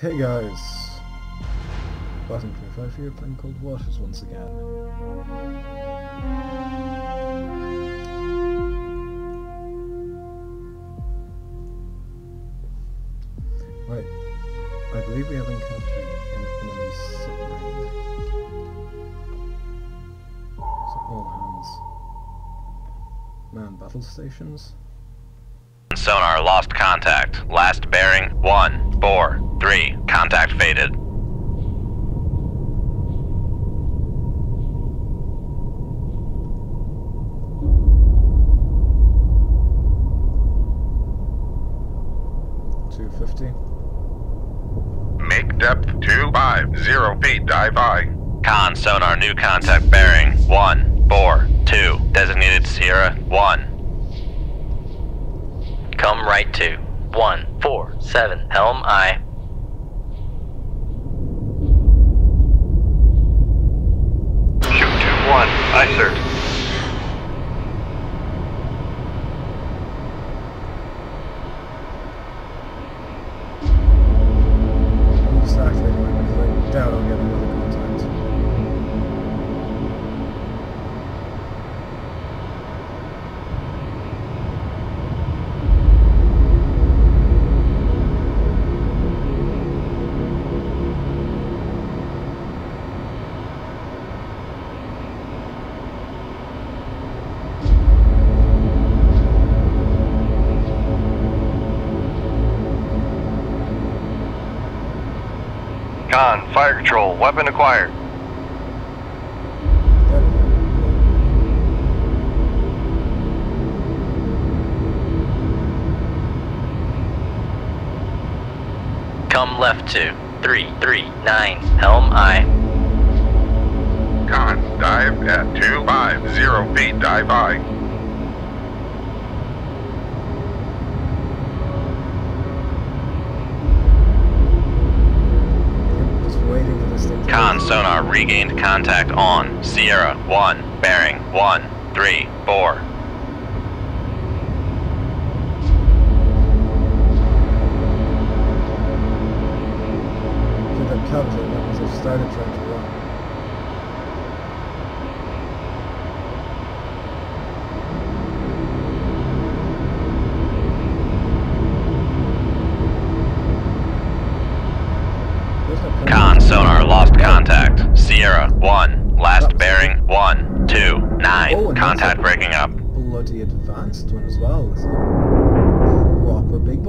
Hey guys! Balto 25 here playing Cold Waters once again. Right. I believe we have encountered an enemy submarine. So all hands. Man battle stations? Sonar lost contact. Last bearing, one, four, three. Contact faded. Two fifty. Make depth 250 feet, dive high. Con sonar new contact bearing, one, four, two. Designated Sierra, one. Come right to. One, four, seven, helm I. Shoot 2-1. Aye, sir. Fire control, weapon acquired. There we go. Come left to. Three, three, nine, helm I. Con, dive at 250 feet, dive high. Yep, Just waiting for this thing to Con sonar regained contact on Sierra, one, bearing, one, three, four. Did that calculate that because I started trying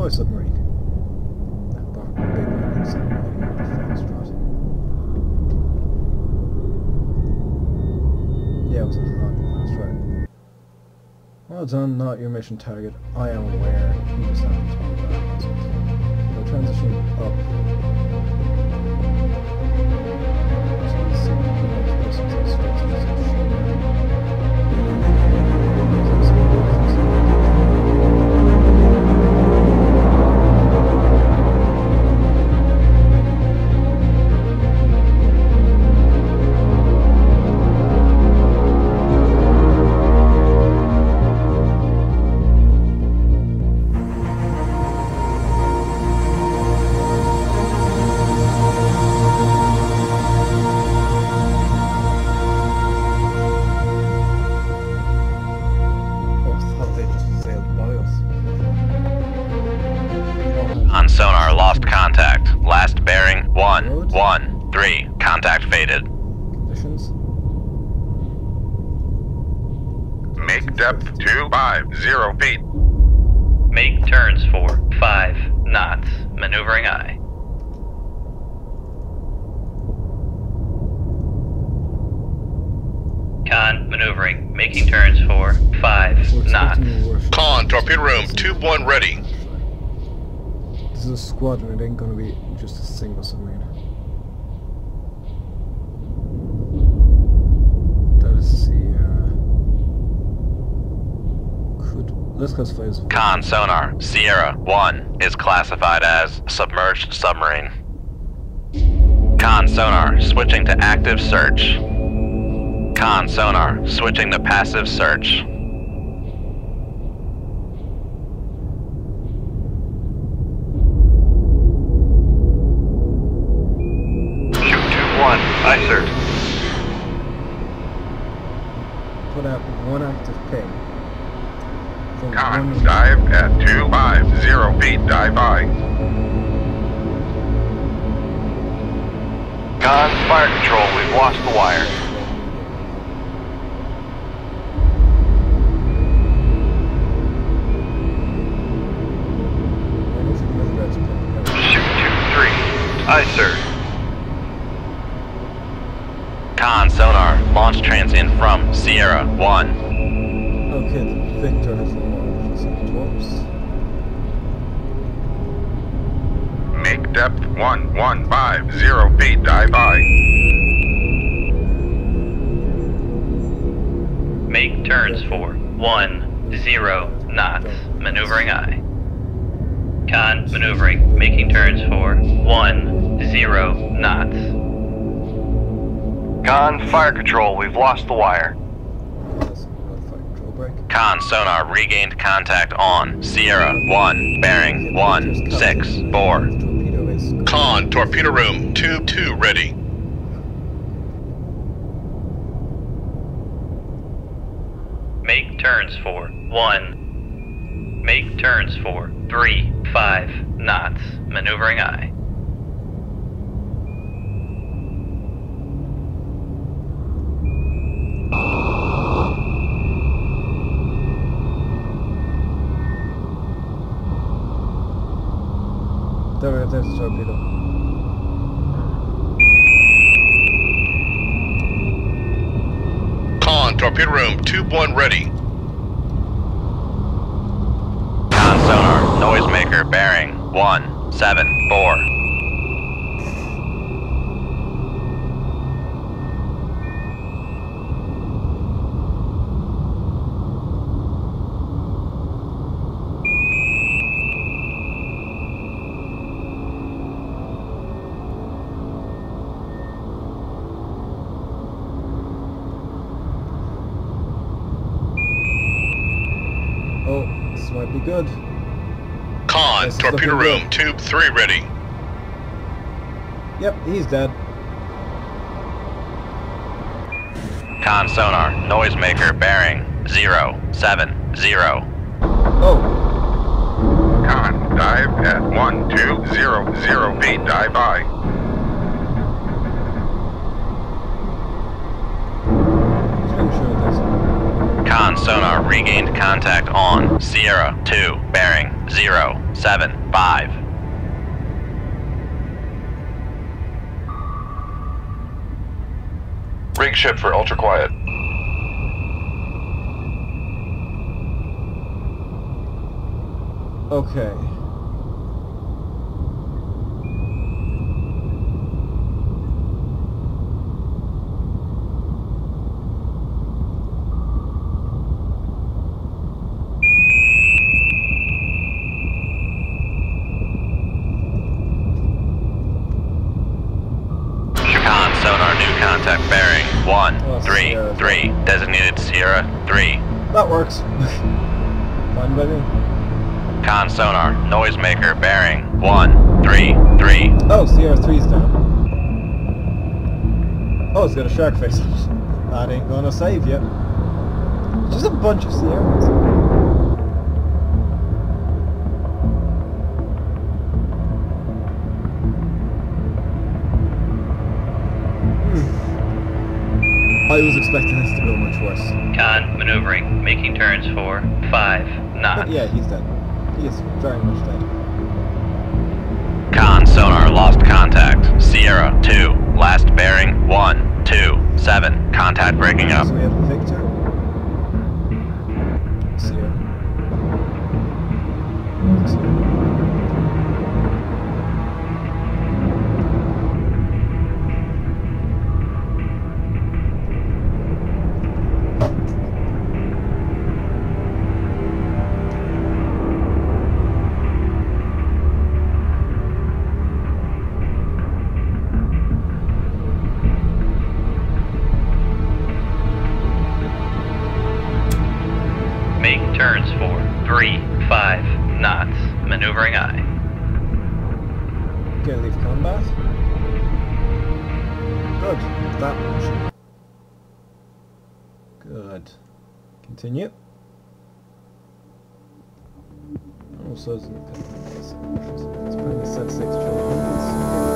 submarine. Yeah, it was a Thon, that's right. Well done, not your mission target. I am aware. You told me. So transition up. Conditions? Make depth 250 feet. Make turns for five knots. Maneuvering eye. Con, maneuvering. Making turns for five knots. expecting. Con, torpedo room, tube 1 ready. This is a squadron, it ain't gonna be just a single submarine. That is the, as... Con sonar. Sierra, one. Is classified as submerged submarine. Con sonar. Switching to active search. Con sonar. Switching to passive search. At 250 feet, dive I. Con, fire control, we've lost the wire. When is it with Red's ping? Shoot 2-3. Aye, sir. Con, sonar, launch transient from Sierra 1. Okay, the Victor Make depth 1150 feet, dive I. Make turns for 1, 0 knots. Maneuvering I. Con maneuvering. Making turns for 1, 0 knots. Con, fire control, we've lost the wire. That's notify control break. Con, sonar, regained contact on Sierra 1, bearing 1, 6, 4. Con, torpedo room, tube 2 ready. Make turns for 1. Make turns for 3, 5 knots. Maneuvering I. There, there's a torpedo. Con, torpedo room, tube 1 ready. Con, sonar, noisemaker, bearing 1, 7, 4. This might be good. Con, This torpedo room, good. tube 3 ready. Yep, he's dead. Con, sonar, noisemaker, bearing 0, 7, 0. Oh, Con, dive at 1200 feet, dive I. just making sure this. Con, sonar, regained contact on Sierra 2, bearing 0, 7, 5. Rig ship for ultra quiet. Okay. Con, sonar, new contact, bearing 1, Oh, 3, Sierra. 3. Designated Sierra 3. That works. Fine by me. Con, sonar, noisemaker, bearing 1, 3, 3. Oh, Sierra 3's down. Oh, it's got a shark face on it. That ain't gonna save you. Just a bunch of Sierras. I was expecting this to go much worse. Con maneuvering. Making turns for 5 But knots. yeah, he's dead. He is very much dead. Con, sonar, lost contact. Good. That. Good. Continue. Oh, so it's it's the set six children